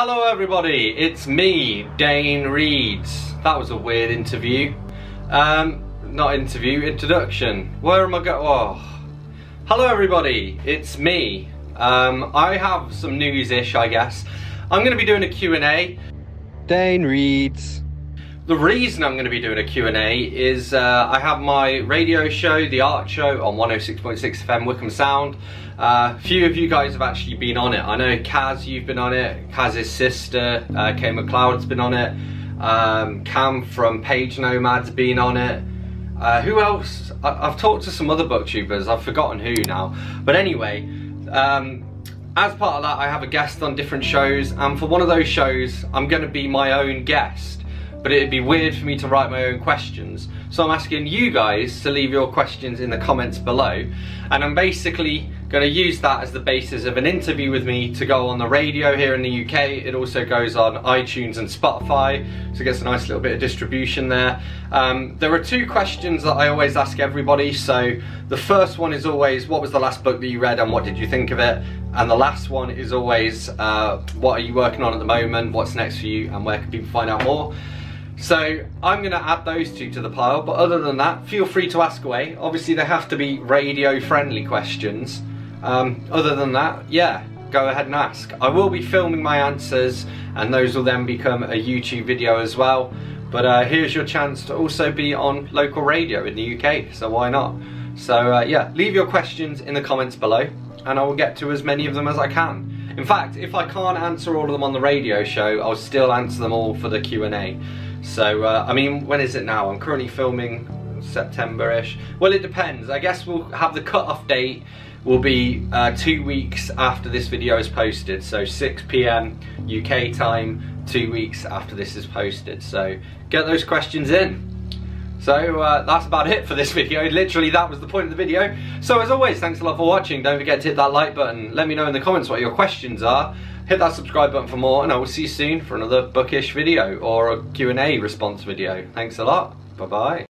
Hello everybody, it's me, Dane Reeds. That was a weird interview. Um, not interview, introduction. Where am I going? Oh. Hello everybody, it's me. Um, I have some news-ish, I guess. I'm going to be doing a Q&A. Dane Reeds. The reason I'm going to be doing a Q&A is uh, I have my radio show, The Art Show, on 106.6 FM Wycombe Sound. Uh, a few of you guys have actually been on it. I know Kaz, you've been on it. Kaz's sister, uh, Kay McLeod's been on it. Um, Cam from Page Nomad's been on it. Uh, who else? I have talked to some other booktubers. I've forgotten who now. But anyway, um, as part of that, I have a guest on different shows. And for one of those shows, I'm going to be my own guest but it'd be weird for me to write my own questions. So I'm asking you guys to leave your questions in the comments below, and I'm basically going to use that as the basis of an interview with me to go on the radio here in the UK. It also goes on iTunes and Spotify, so it gets a nice little bit of distribution there. Um, there are two questions that I always ask everybody. So the first one is always, what was the last book that you read and what did you think of it? And the last one is always, uh, what are you working on at the moment? What's next for you and where can people find out more? So I'm going to add those two to the pile, but other than that, feel free to ask away. Obviously they have to be radio friendly questions. Um, other than that, yeah, go ahead and ask. I will be filming my answers and those will then become a YouTube video as well. But uh, here's your chance to also be on local radio in the UK, so why not? So uh, yeah, leave your questions in the comments below and I will get to as many of them as I can. In fact, if I can't answer all of them on the radio show, I'll still answer them all for the Q&A. So, uh, I mean, when is it now? I'm currently filming September-ish. Well, it depends. I guess we'll have the cut-off date will be uh, two weeks after this video is posted. So 6 p.m. UK time, two weeks after this is posted. So get those questions in. So uh, that's about it for this video. Literally, that was the point of the video. So as always, thanks a lot for watching. Don't forget to hit that like button. Let me know in the comments what your questions are. Hit that subscribe button for more, and I will see you soon for another bookish video or a Q&A response video. Thanks a lot. Bye-bye.